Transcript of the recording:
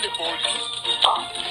the body.